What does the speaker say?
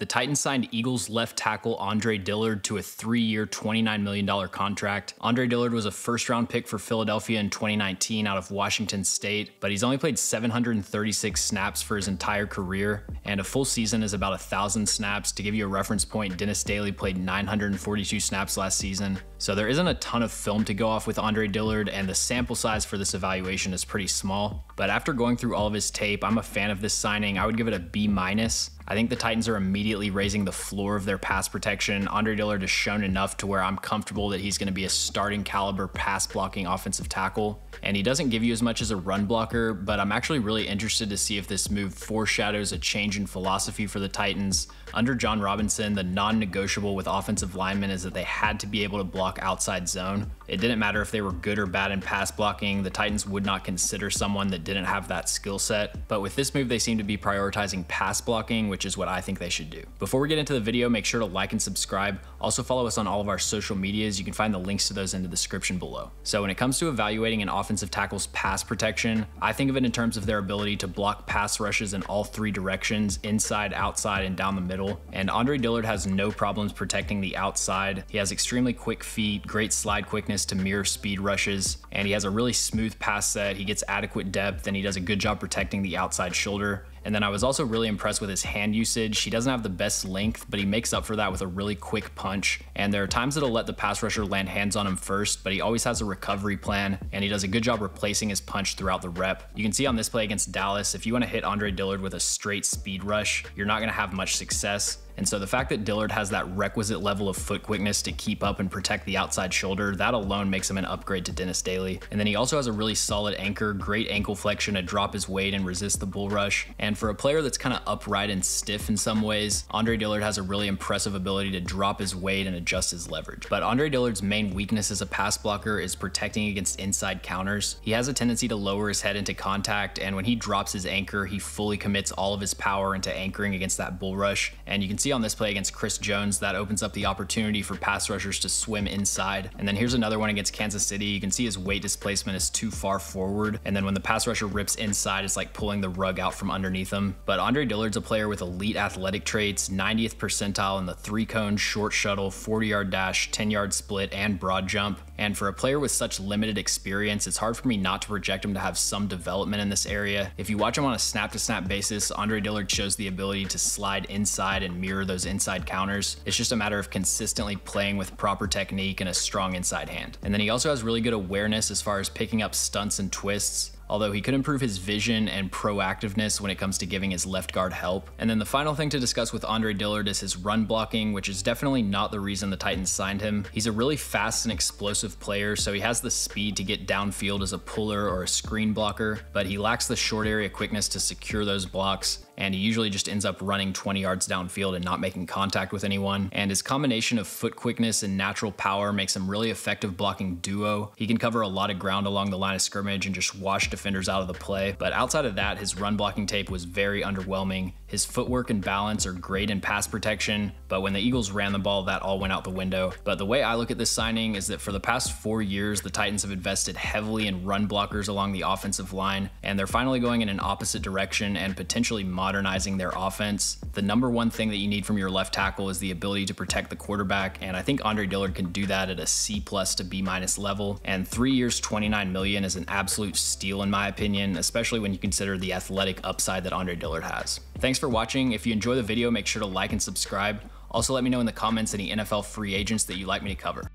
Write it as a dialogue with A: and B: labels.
A: The Titans signed Eagles left tackle Andre Dillard to a three year, $29 million contract. Andre Dillard was a first round pick for Philadelphia in 2019 out of Washington State, but he's only played 736 snaps for his entire career, and a full season is about 1,000 snaps. To give you a reference point, Dennis Daly played 942 snaps last season. So there isn't a ton of film to go off with Andre Dillard, and the sample size for this evaluation is pretty small. But after going through all of his tape, I'm a fan of this signing. I would give it a B minus. I think the Titans are immediately raising the floor of their pass protection. Andre Dillard has shown enough to where I'm comfortable that he's going to be a starting caliber pass blocking offensive tackle. And he doesn't give you as much as a run blocker, but I'm actually really interested to see if this move foreshadows a change in philosophy for the Titans. Under Jon Robinson, the non negotiable with offensive linemen is that they had to be able to block outside zone. It didn't matter if they were good or bad in pass blocking, the Titans would not consider someone that didn't have that skill set. But with this move, they seem to be prioritizing pass blocking, which is what I think they should do. Before we get into the video, make sure to like and subscribe. Also follow us on all of our social medias. You can find the links to those in the description below. So when it comes to evaluating an offensive tackle's pass protection, I think of it in terms of their ability to block pass rushes in all three directions, inside, outside, and down the middle. And Andre Dillard has no problems protecting the outside. He has extremely quick feet, great slide quickness, to mirror speed rushes, and he has a really smooth pass set. He gets adequate depth and he does a good job protecting the outside shoulder. And then I was also really impressed with his hand usage. He doesn't have the best length, but he makes up for that with a really quick punch. And there are times that'll let the pass rusher land hands on him first, but he always has a recovery plan, and he does a good job replacing his punch throughout the rep. You can see on this play against Dallas, if you want to hit Andre Dillard with a straight speed rush, you're not going to have much success. And so the fact that Dillard has that requisite level of foot quickness to keep up and protect the outside shoulder, that alone makes him an upgrade to Dennis Daly. And then he also has a really solid anchor, great ankle flexion to drop his weight and resist the bull rush. And for a player that's kind of upright and stiff in some ways, Andre Dillard has a really impressive ability to drop his weight and adjust his leverage. But Andre Dillard's main weakness as a pass blocker is protecting against inside counters. He has a tendency to lower his head into contact, and when he drops his anchor, he fully commits all of his power into anchoring against that bull rush. And you can see on this play against Chris Jones, that opens up the opportunity for pass rushers to swim inside. And then here's another one against Kansas City. You can see his weight displacement is too far forward. And then when the pass rusher rips inside, it's like pulling the rug out from underneath him. But Andre Dillard's a player with elite athletic traits, 90th percentile in the three cone, short shuttle, 40 yard dash, 10 yard split, and broad jump. And for a player with such limited experience, it's hard for me not to project him to have some development in this area. If you watch him on a snap to snap basis, Andre Dillard shows the ability to slide inside and mirror those inside counters. It's just a matter of consistently playing with proper technique and a strong inside hand. And then he also has really good awareness as far as picking up stunts and twists although he could improve his vision and proactiveness when it comes to giving his left guard help. And then the final thing to discuss with Andre Dillard is his run blocking, which is definitely not the reason the Titans signed him. He's a really fast and explosive player, so he has the speed to get downfield as a puller or a screen blocker, but he lacks the short area quickness to secure those blocks and he usually just ends up running 20 yards downfield and not making contact with anyone. And his combination of foot quickness and natural power makes him really effective blocking duo. He can cover a lot of ground along the line of scrimmage and just wash defenders out of the play. But outside of that, his run blocking tape was very underwhelming. His footwork and balance are great in pass protection, but when the Eagles ran the ball, that all went out the window. But the way I look at this signing is that for the past four years, the Titans have invested heavily in run blockers along the offensive line, and they're finally going in an opposite direction and potentially modernizing their offense. The number one thing that you need from your left tackle is the ability to protect the quarterback, and I think Andre Dillard can do that at a C plus to B minus level. And three years, 29 million is an absolute steal in my opinion, especially when you consider the athletic upside that Andre Dillard has. Thanks for watching. If you enjoy the video, make sure to like and subscribe. Also let me know in the comments any NFL free agents that you'd like me to cover.